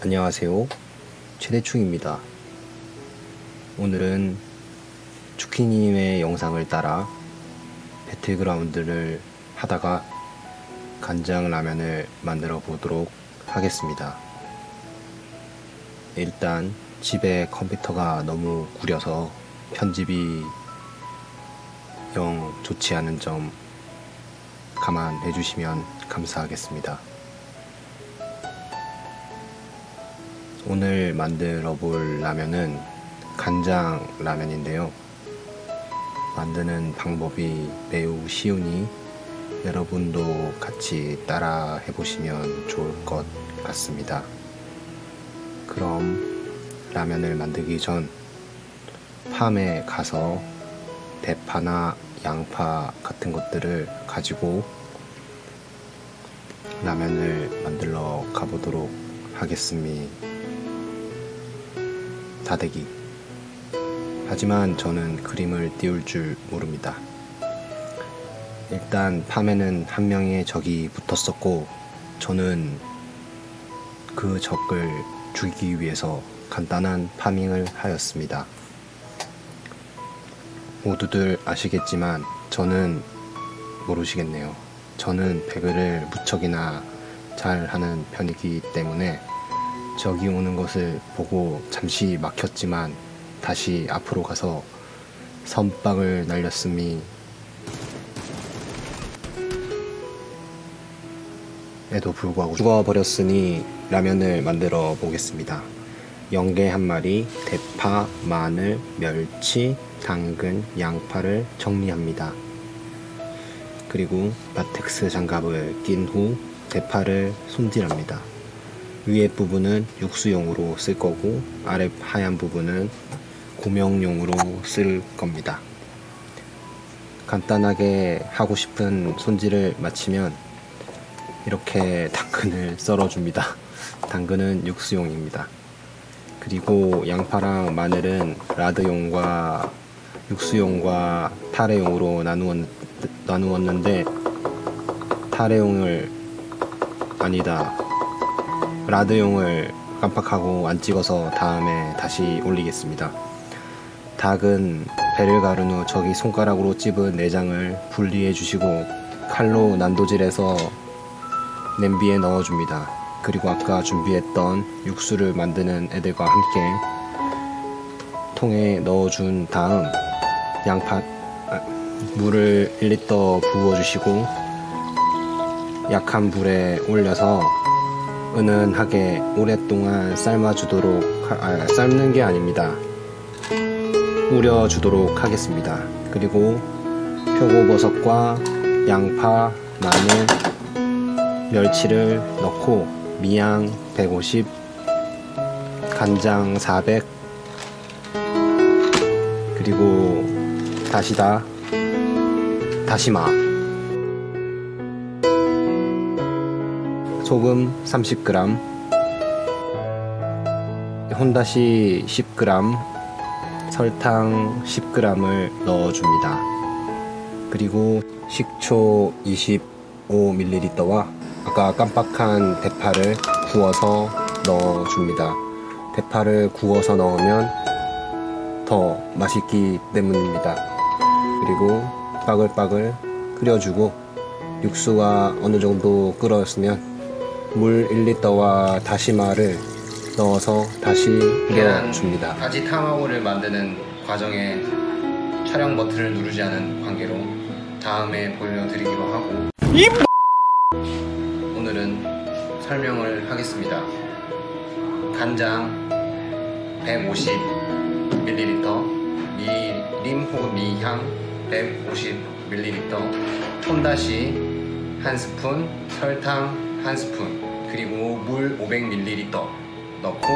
안녕하세요. 최대충입니다. 오늘은 주키님의 영상을 따라 배틀그라운드를 하다가 간장 라면을 만들어 보도록 하겠습니다. 일단 집에 컴퓨터가 너무 구려서 편집이 영 좋지 않은 점 감안해 주시면 감사하겠습니다. 오늘 만들어 볼 라면은 간장 라면인데요. 만드는 방법이 매우 쉬우니 여러분도 같이 따라 해보시면 좋을 것 같습니다. 그럼 라면을 만들기 전 팜에 가서 대파나 양파 같은 것들을 가지고 라면을 만들러 가보도록 하겠습니다. 다대기. 하지만 저는 그림을 띄울 줄 모릅니다. 일단 팜에는 한 명의 적이 붙었었고 저는 그 적을 죽이기 위해서 간단한 파밍을 하였습니다. 모두들 아시겠지만 저는 모르시겠네요. 저는 배그를 무척이나 잘 하는 편이기 때문에 적이 오는 것을 보고 잠시 막혔지만 다시 앞으로 가서 선빵을 날렸음이 에도 불구하고 죽어버렸으니 라면을 만들어 보겠습니다. 영계 한 마리, 대파, 마늘, 멸치, 당근, 양파를 정리합니다. 그리고 라텍스 장갑을 낀 후 대파를 손질합니다. 위에 부분은 육수용으로 쓸 거고 아래 하얀 부분은 고명용으로 쓸 겁니다. 간단하게 하고 싶은 손질을 마치면 이렇게 당근을 썰어줍니다. 당근은 육수용입니다. 그리고 양파랑 마늘은 라드용과 육수용과 타레용으로 나누었, 나누었는데 타레용을 아니다 라드용을 깜빡하고 안 찍어서 다음에 다시 올리겠습니다. 닭은 배를 가른 후 저기 손가락으로 찝은 내장을 분리해 주시고 칼로 난도질해서 냄비에 넣어줍니다. 그리고 아까 준비했던 육수를 만드는 애들과 함께 통에 넣어준 다음 양파 아, 물을 1리터 부어주시고 약한 불에 올려서 은은하게 오랫동안 삶아주도록 아, 삶는 게 아닙니다. 우려주도록 하겠습니다. 그리고 표고버섯과 양파, 마늘, 멸치를 넣고 미양 150, 간장 400, 그리고 다시다, 다시마 소금 30g 혼다시 10g 설탕 10g을 넣어줍니다. 그리고 식초 25ml와 아까 깜빡한 대파를 구워서 넣어줍니다. 대파를 구워서 넣으면 더 맛있기 때문입니다. 그리고 빠글빠글 끓여주고 육수가 어느 정도 끓었으면 물 1리터와 다시마를 넣어서 다시 끓여줍니다. 가지 타마고를 만드는 과정에 촬영 버튼을 누르지 않은 관계로 다음에 보여드리기로 하고 오늘은 설명을 하겠습니다. 간장 150ml 미림 혹은 미향 150ml 톤다시 한 스푼 설탕 한 스푼 그리고 물 500ml 넣고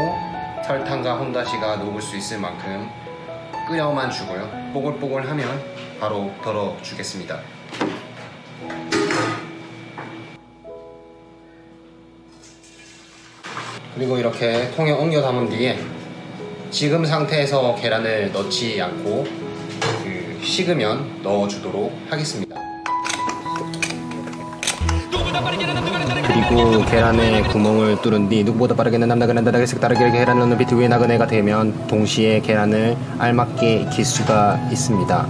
설탕과 혼다시가 녹을 수 있을 만큼 끓여만 주고요. 뽀글뽀글 하면 바로 덜어 주겠습니다. 그리고 이렇게 통에 옮겨 담은 뒤에 지금 상태에서 계란을 넣지 않고 그 식으면 넣어주도록 하겠습니다 그리고 계란에 구멍을 뚫은 뒤 누구보다 빠르게 는 남나그나 나다게 색 다르게 계란을 넣는 비트 위에 나그네가 되면 동시에 계란을 알맞게 익힐 수가 있습니다.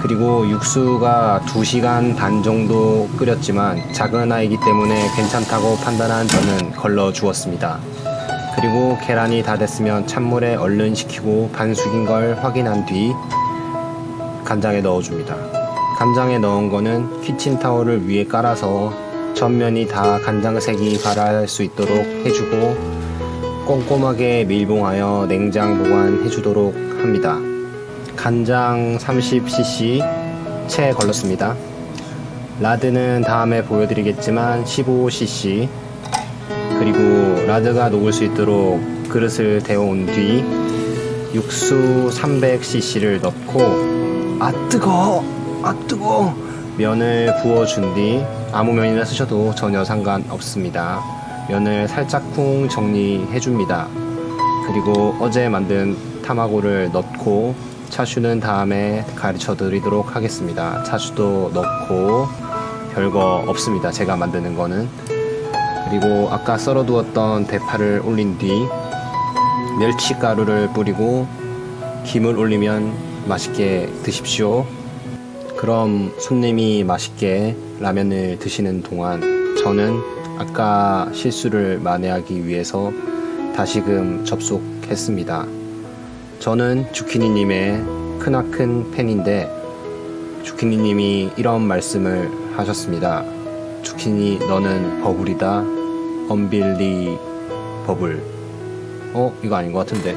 그리고 육수가 2시간 반 정도 끓였지만 작은 아이기 때문에 괜찮다고 판단한 저는 걸러 주었습니다. 그리고 계란이 다 됐으면 찬물에 얼른 식히고 반 숙인 걸 확인한 뒤 간장에 넣어줍니다. 간장에 넣은 거는 키친타올을 위에 깔아서 전면이 다 간장색이 발할 수 있도록 해주고 꼼꼼하게 밀봉하여 냉장 보관해 주도록 합니다. 간장 30cc 채 걸렀습니다. 라드는 다음에 보여드리겠지만 15cc 그리고 라드가 녹을 수 있도록 그릇을 데워온 뒤 육수 300cc를 넣고 아 뜨거 아 뜨거 면을 부어준 뒤 아무 면이나 쓰셔도 전혀 상관없습니다. 면을 살짝쿵 정리해줍니다. 그리고 어제 만든 타마고를 넣고 차슈는 다음에 가르쳐 드리도록 하겠습니다. 차슈도 넣고 별거 없습니다. 제가 만드는 거는. 그리고 아까 썰어 두었던 대파를 올린 뒤 멸치가루를 뿌리고 김을 올리면 맛있게 드십시오. 그럼 손님이 맛있게 라면을 드시는 동안 저는 아까 실수를 만회하기 위해서 다시금 접속했습니다. 저는 주키니님의 크나큰 팬인데 주키니님이 이런 말씀을 하셨습니다. 주키니 너는 버블이다. 언빌리 버블. 어 이거 아닌 것 같은데.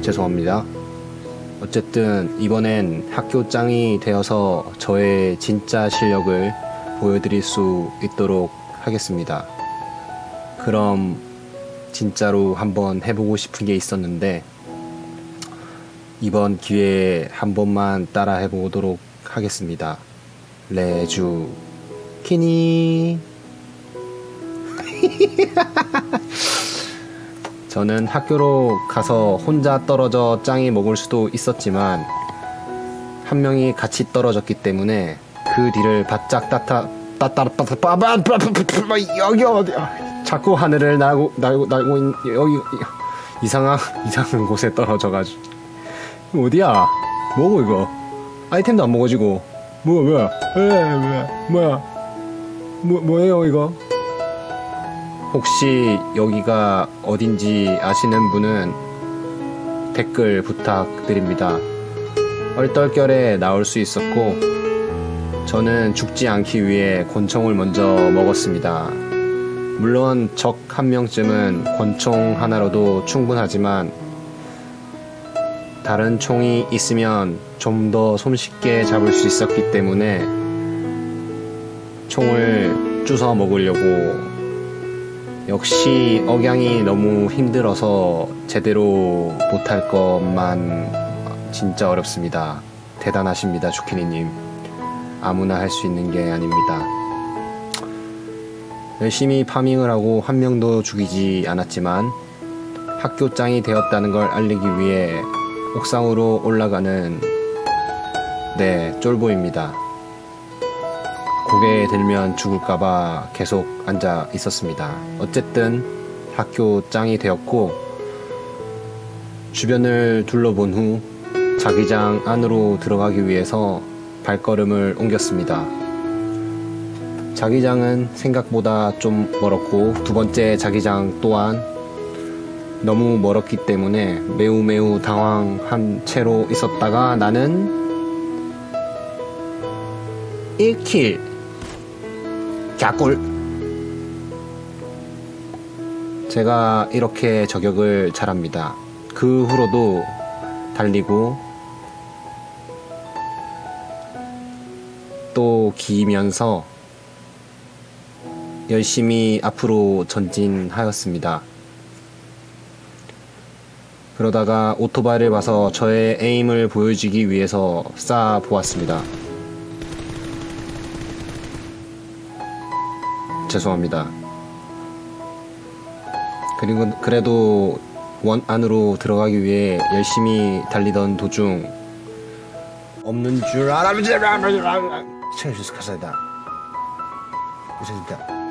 죄송합니다. 어쨌든 이번엔 학교 짱이 되어서 저의 진짜 실력을 보여드릴 수 있도록 하겠습니다. 그럼 진짜로 한번 해보고 싶은 게 있었는데 이번 기회에 한 번만 따라 해보도록 하겠습니다. 레주 키니 저는 학교로 가서 혼자 떨어져 짱이 먹을 수도 있었지만 한 명이 같이 떨어졌기 때문에 그 뒤를 바짝 따타 따따라 빠빠빠 여기 어디야 자꾸 하늘을 날고 날고 날고 있, 여기 이상한 이상한 곳에 떨어져가지고. 어디야? 뭐고 이거? 아이템도 안 먹어지고. 뭐야 뭐야? 에 뭐야 뭐야? 뭐 뭐예요 이거 혹시 여기가 어딘지 아시는 분은 댓글 부탁드립니다. 얼떨결에 나올 수 있었고 저는 죽지 않기 위해 권총을 먼저 먹었습니다. 물론 적 한 명쯤은 권총 하나로도 충분하지만 다른 총이 있으면 좀 더 손쉽게 잡을 수 있었기 때문에 총을 주워 먹으려고 역시 억양이 너무 힘들어서 제대로 못할 것만 진짜 어렵습니다. 대단하십니다, 주키니님. 아무나 할 수 있는 게 아닙니다. 열심히 파밍을 하고 한 명도 죽이지 않았지만 학교 짱이 되었다는 걸 알리기 위해 옥상으로 올라가는 네, 쫄보입니다. 고개 들면 죽을까봐 계속 앉아 있었습니다. 어쨌든 학교 짱이 되었고 주변을 둘러본 후 자기장 안으로 들어가기 위해서 발걸음을 옮겼습니다. 자기장은 생각보다 좀 멀었고 두 번째 자기장 또한 너무 멀었기 때문에 매우 매우 당황한 채로 있었다가 나는 1킬 갸꿀 제가 이렇게 저격을 잘합니다. 그 후로도 달리고 또 기면서 열심히 앞으로 전진하였습니다. 그러다가 오토바이를 봐서 저의 에임을 보여주기 위해서 쌓아 보았습니다. 죄송합니다. 그리고 그래도 원 안으로 들어가기 위해 열심히 달리던 도중 없는 줄 알아. 찾아주스 카사다. 무슨다.